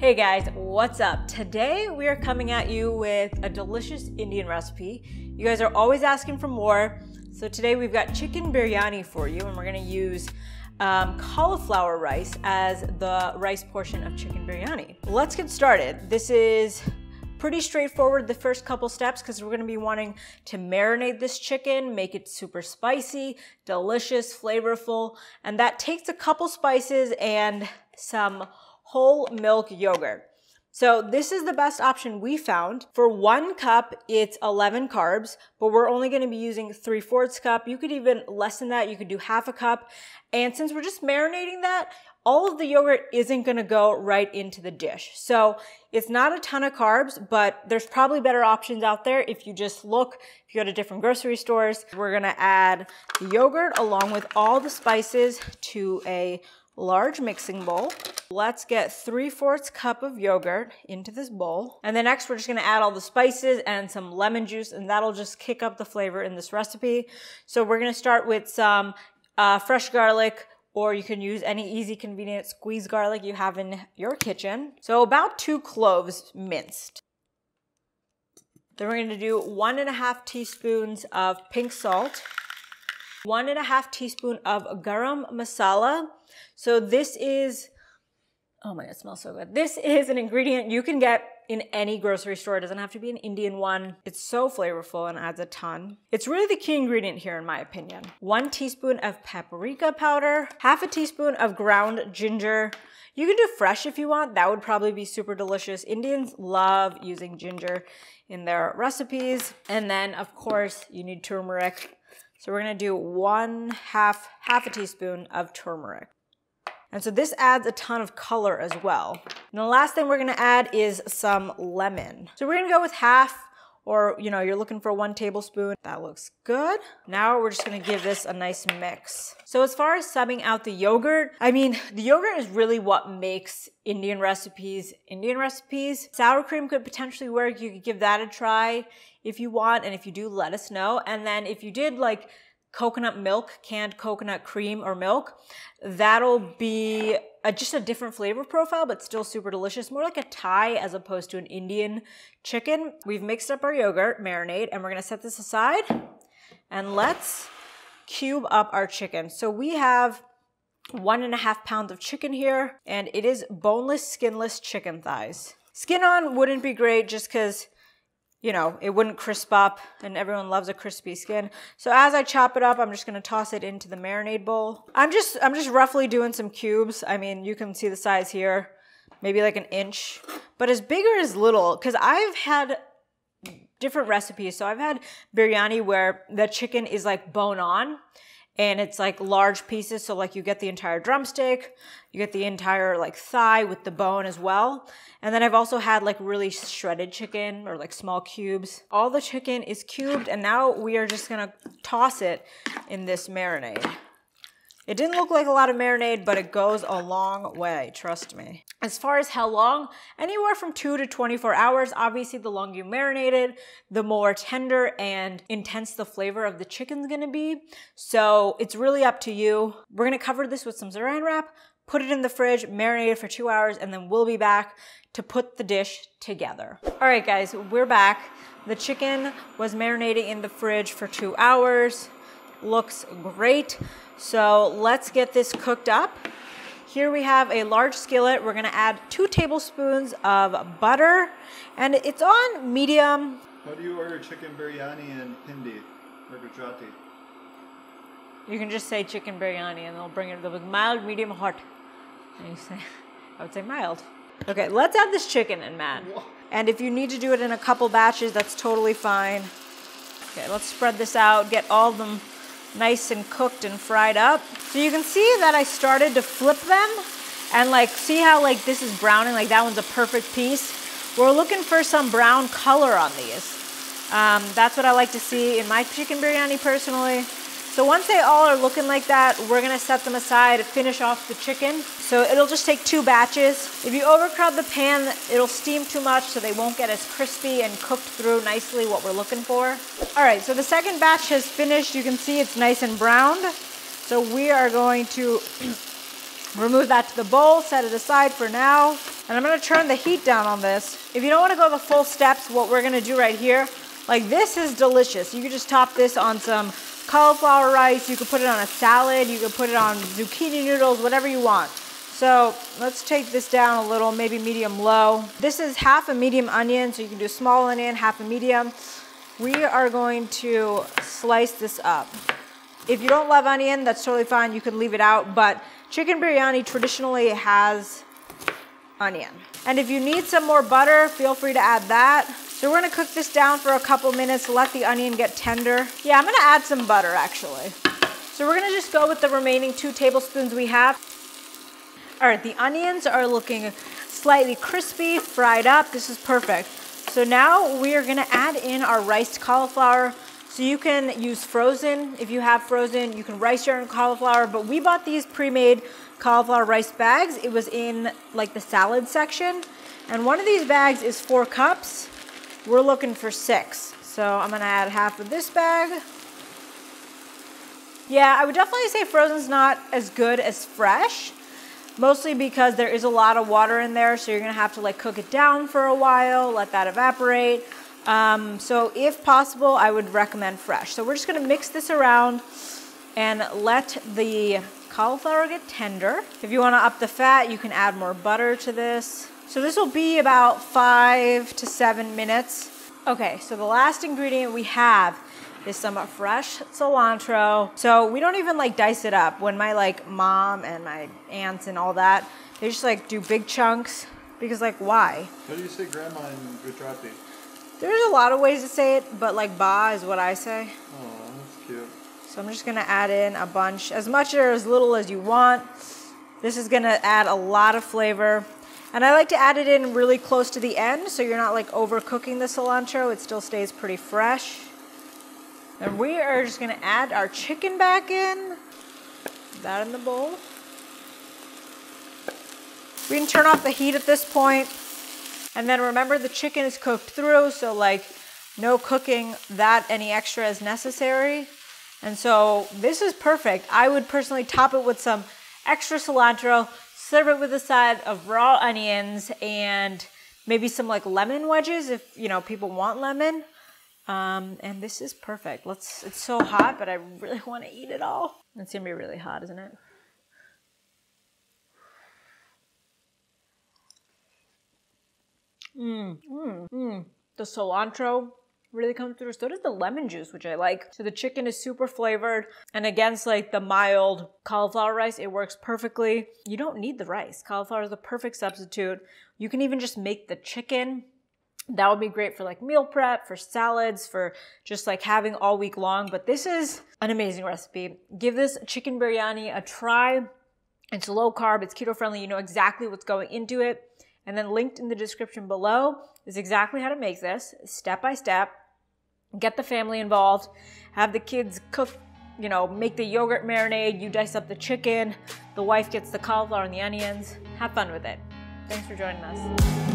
Hey guys, what's up? Today we are coming at you with a delicious Indian recipe. You guys are always asking for more, so today we've got chicken biryani for you, and we're gonna use um, cauliflower rice as the rice portion of chicken biryani. Let's get started. This is pretty straightforward the first couple steps because we're going to be wanting to marinate this chicken, make it super spicy, delicious, flavorful, and that takes a couple spices and some whole milk yogurt. So this is the best option we found. For one cup, it's 11 carbs, but we're only gonna be using 3 fourths cup. You could even lessen that, you could do half a cup. And since we're just marinating that, all of the yogurt isn't gonna go right into the dish. So it's not a ton of carbs, but there's probably better options out there if you just look, if you go to different grocery stores. We're gonna add the yogurt along with all the spices to a large mixing bowl. Let's get 3 fourths cup of yogurt into this bowl. And then next we're just gonna add all the spices and some lemon juice and that'll just kick up the flavor in this recipe. So we're gonna start with some uh, fresh garlic, or you can use any easy convenient squeeze garlic you have in your kitchen. So about two cloves minced. Then we're gonna do one and a half teaspoons of pink salt, one and a half teaspoon of garam masala. So this is, oh my God, it smells so good. This is an ingredient you can get in any grocery store. It doesn't have to be an Indian one. It's so flavorful and adds a ton. It's really the key ingredient here in my opinion. One teaspoon of paprika powder, half a teaspoon of ground ginger. You can do fresh if you want. That would probably be super delicious. Indians love using ginger in their recipes. And then of course you need turmeric. So we're gonna do one half, half a teaspoon of turmeric. And so this adds a ton of color as well. And the last thing we're gonna add is some lemon. So we're gonna go with half or you know, you're looking for one tablespoon. That looks good. Now we're just gonna give this a nice mix. So as far as subbing out the yogurt, I mean, the yogurt is really what makes Indian recipes Indian recipes. Sour cream could potentially work. You could give that a try if you want. And if you do, let us know. And then if you did like coconut milk, canned coconut cream or milk. That'll be a, just a different flavor profile, but still super delicious. More like a Thai as opposed to an Indian chicken. We've mixed up our yogurt marinade and we're gonna set this aside and let's cube up our chicken. So we have one and a half pounds of chicken here and it is boneless, skinless chicken thighs. Skin on wouldn't be great just because you know, it wouldn't crisp up and everyone loves a crispy skin. So as I chop it up, I'm just gonna toss it into the marinade bowl. I'm just, I'm just roughly doing some cubes. I mean, you can see the size here, maybe like an inch, but as big or as little, because I've had different recipes. So I've had biryani where the chicken is like bone on and it's like large pieces. So like you get the entire drumstick, you get the entire like thigh with the bone as well. And then I've also had like really shredded chicken or like small cubes. All the chicken is cubed and now we are just gonna toss it in this marinade. It didn't look like a lot of marinade, but it goes a long way, trust me. As far as how long, anywhere from 2 to 24 hours. Obviously, the longer you marinate it, the more tender and intense the flavor of the chicken's gonna be. So it's really up to you. We're gonna cover this with some saran wrap, put it in the fridge, marinate it for two hours, and then we'll be back to put the dish together. All right, guys, we're back. The chicken was marinating in the fridge for two hours. Looks great. So let's get this cooked up. Here we have a large skillet. We're gonna add two tablespoons of butter and it's on medium. How do you order chicken biryani in Hindi or Gujarati? You can just say chicken biryani and they'll bring it with mild, medium, hot. And you say, I would say mild. Okay, let's add this chicken in, man. And if you need to do it in a couple batches, that's totally fine. Okay, let's spread this out, get all of them nice and cooked and fried up. So you can see that I started to flip them and like see how like this is browning, like that one's a perfect piece. We're looking for some brown color on these. Um, that's what I like to see in my chicken biryani personally. So once they all are looking like that, we're gonna set them aside to finish off the chicken. So it'll just take two batches. If you overcrowd the pan, it'll steam too much so they won't get as crispy and cooked through nicely what we're looking for. All right, so the second batch has finished. You can see it's nice and browned. So we are going to remove that to the bowl, set it aside for now. And I'm gonna turn the heat down on this. If you don't wanna go the full steps, what we're gonna do right here, like this is delicious. You could just top this on some cauliflower rice. You could put it on a salad. You could put it on zucchini noodles, whatever you want. So let's take this down a little, maybe medium low. This is half a medium onion, so you can do small onion, half a medium. We are going to slice this up. If you don't love onion, that's totally fine. You can leave it out, but chicken biryani traditionally has onion. And if you need some more butter, feel free to add that. So we're gonna cook this down for a couple minutes, let the onion get tender. Yeah, I'm gonna add some butter actually. So we're gonna just go with the remaining two tablespoons we have. All right, the onions are looking slightly crispy, fried up. This is perfect. So now we are gonna add in our riced cauliflower. So you can use frozen, if you have frozen, you can rice your own cauliflower, but we bought these pre-made cauliflower rice bags. It was in like the salad section. And one of these bags is four cups. We're looking for six. So I'm gonna add half of this bag. Yeah, I would definitely say frozen's not as good as fresh mostly because there is a lot of water in there, so you're gonna have to like cook it down for a while, let that evaporate. Um, so if possible, I would recommend fresh. So we're just gonna mix this around and let the cauliflower get tender. If you wanna up the fat, you can add more butter to this. So this will be about five to seven minutes. Okay, so the last ingredient we have is some fresh cilantro. So we don't even like dice it up. When my like mom and my aunts and all that, they just like do big chunks because like why? How do you say grandma in Gujarati? There's a lot of ways to say it, but like ba is what I say. Oh, that's cute. So I'm just gonna add in a bunch, as much or as little as you want. This is gonna add a lot of flavor. And I like to add it in really close to the end so you're not like overcooking the cilantro. It still stays pretty fresh. And we are just gonna add our chicken back in. That in the bowl. We can turn off the heat at this point. And then remember the chicken is cooked through, so like no cooking that any extra is necessary. And so this is perfect. I would personally top it with some extra cilantro, serve it with a side of raw onions and maybe some like lemon wedges if you know people want lemon. Um, and this is perfect. Let's, it's so hot, but I really want to eat it all. It's gonna be really hot, isn't it? Mmm, mmm, mmm. The cilantro really comes through. So does the lemon juice, which I like. So the chicken is super flavored. And against like the mild cauliflower rice, it works perfectly. You don't need the rice. Cauliflower is the perfect substitute. You can even just make the chicken that would be great for like meal prep, for salads, for just like having all week long. But this is an amazing recipe. Give this chicken biryani a try. It's low carb, it's keto friendly. You know exactly what's going into it. And then linked in the description below is exactly how to make this step by step. Get the family involved, have the kids cook, you know, make the yogurt marinade, you dice up the chicken, the wife gets the cauliflower and the onions. Have fun with it. Thanks for joining us.